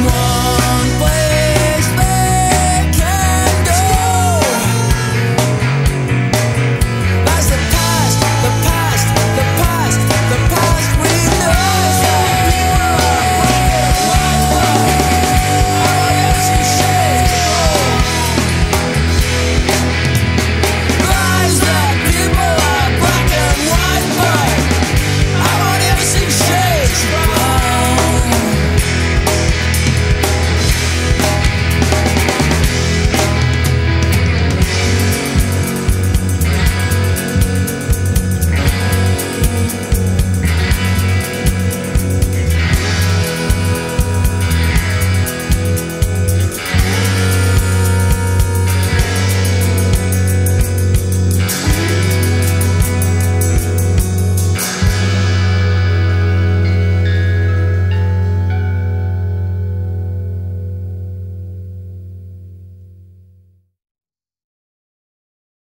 moi.